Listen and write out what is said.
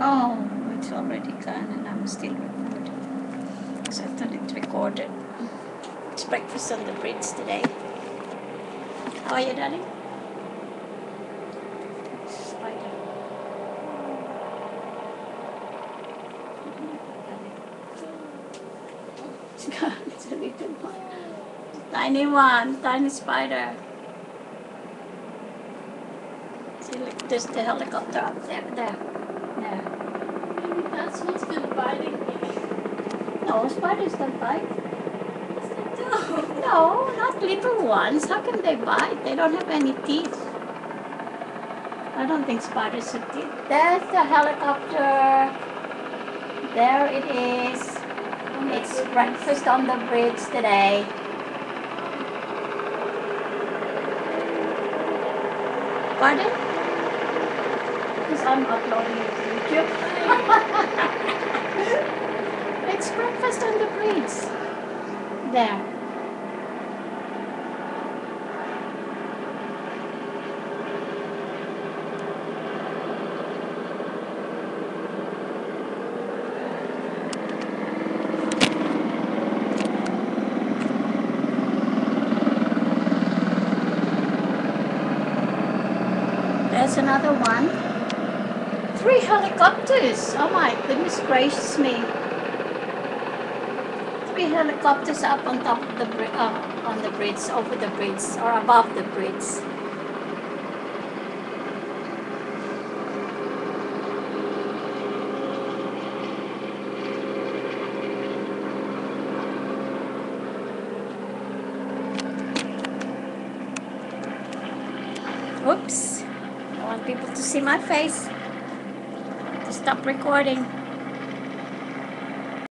Oh, already gone and I'm still recording. So I thought it recorded. It's breakfast on the bridge today. How are you, darling? It's a one. Tiny one, tiny spider. See, look, there's the helicopter up there, there, there. Maybe that's what's been biting me. No, spiders don't bite. Yes, they do. No, not little ones. How can they bite? They don't have any teeth. I don't think spiders have teeth. There's the helicopter. There it is. Oh It's goodness. breakfast on the bridge today. Pardon? Because I'm uploading it YouTube. it's breakfast on the bridge. There. There's another one. Three helicopters. Oh my goodness gracious me. Three helicopters up on top of the uh, on the bridge, over the bridge, or above the bridge. Oops. I want people to see my face. To stop recording.